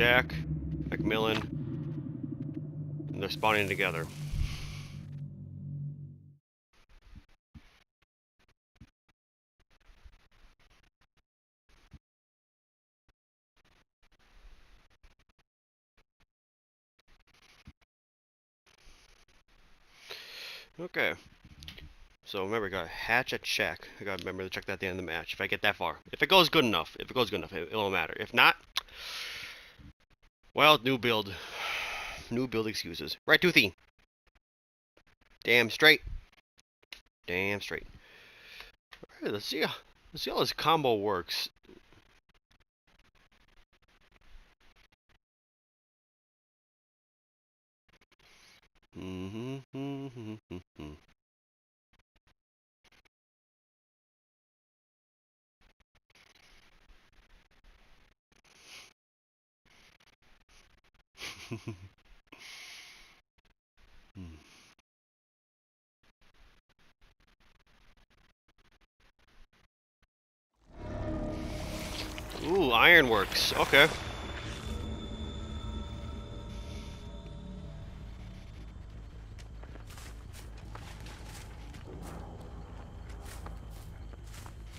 Jack, MacMillan, and they're spawning together. Okay. So remember, I got hatch a check. I gotta remember to check that at the end of the match. If I get that far. If it goes good enough. If it goes good enough, it, it won't matter. If not, well, new build. New build excuses. Right, Toothy. Damn straight. Damn straight. Alright, let's see how let's see how this combo works. Mm-hmm. mm-hmm, mm-hmm. Hmm. Hmm. Ooh, ironworks. Okay.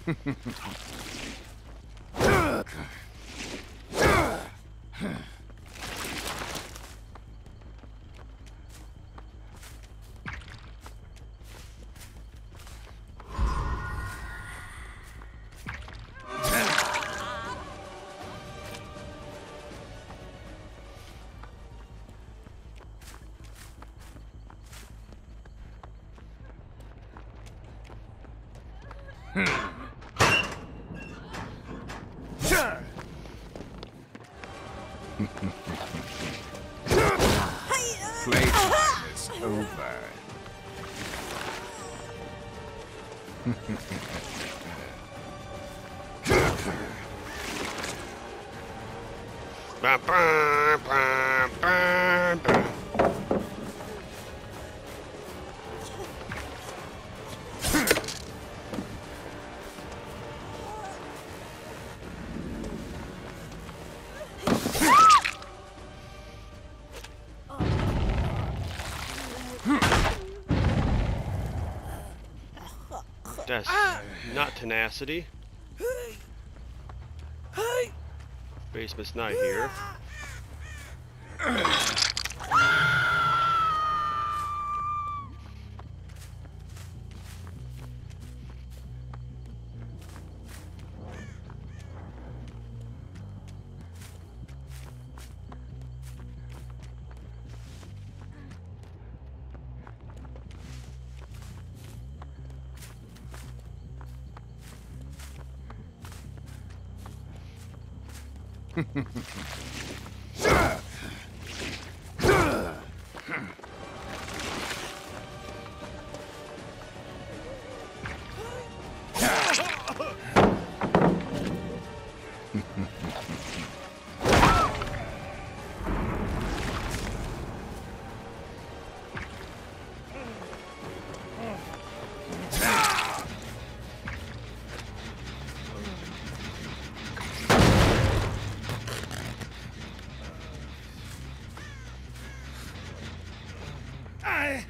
Playtime. Bum, bum, bum, bum, That's not tenacity. Basement's not here. Ha ha ha ha! Uh,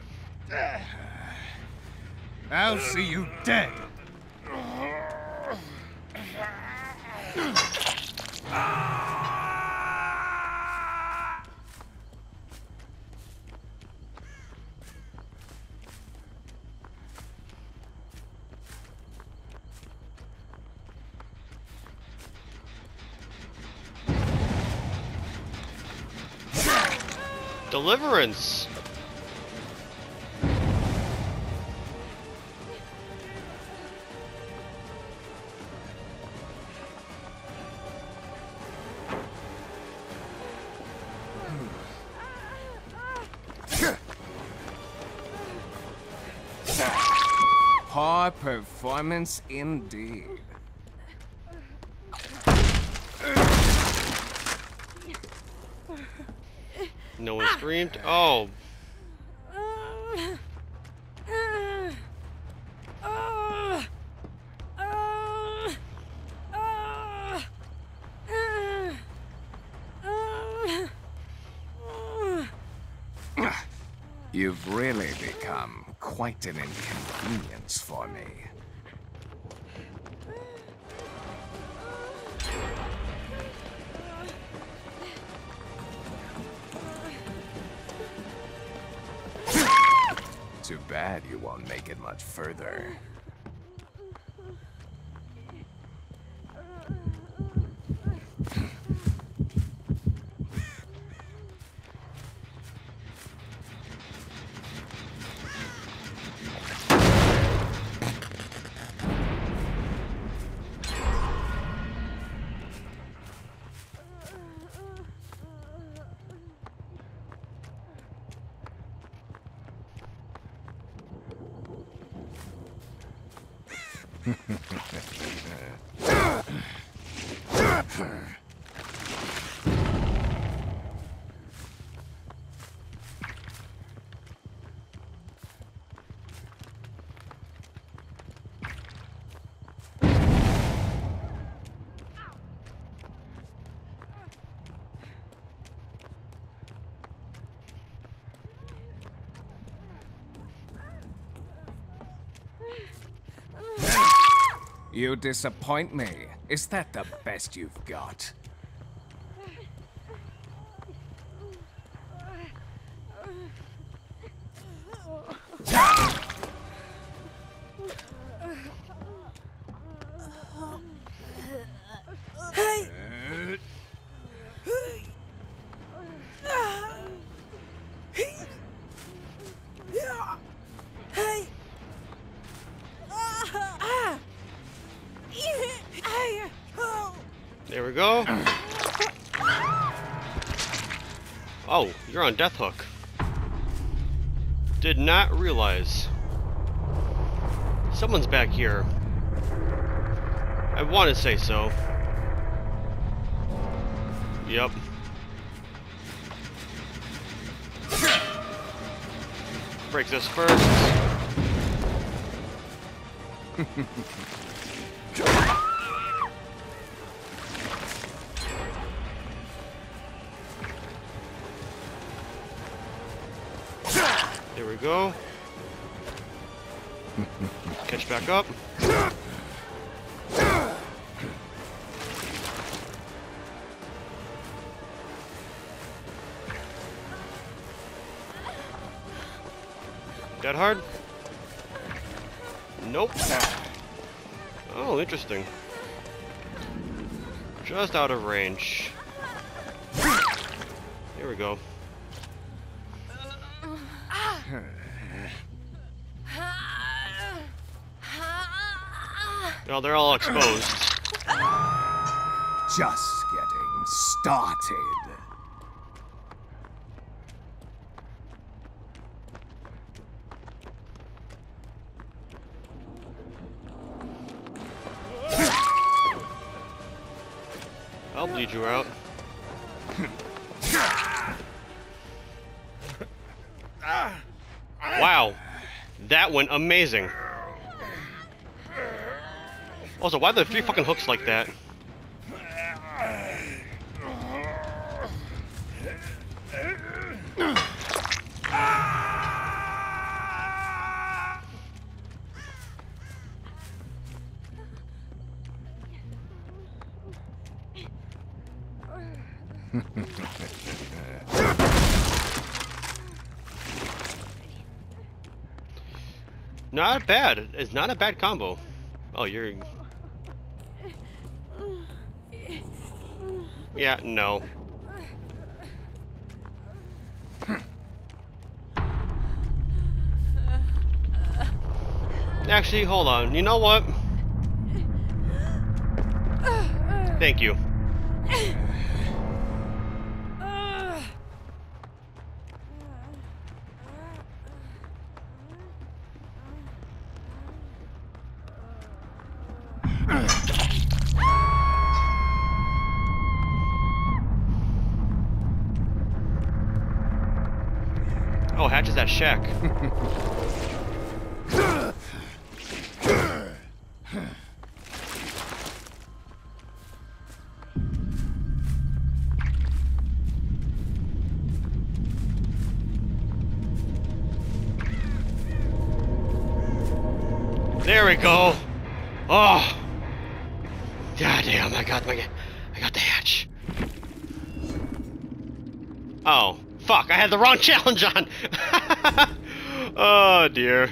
I'll see you dead. Deliverance! Performance indeed. No one screamed. Oh. You've really become quite an inconvenience for me. Too bad you won't make it much further. Huh? You disappoint me. Is that the best you've got? We go. Oh, you're on Death Hook. Did not realize. Someone's back here. I want to say so. Yep. Break this first. There we go. Catch back up. Dead hard? Nope. Oh, interesting. Just out of range. Here we go. Well, they're all exposed. Just getting started. I'll bleed you out. Wow. That went amazing. Also, why are there three fucking hooks like that? Not bad. It's not a bad combo. Oh, you're... Yeah, no. Actually, hold on. You know what? Thank you. that shack. there we go. Oh. God damn, I got my I got the hatch. Oh fuck, I had the wrong challenge on. oh dear.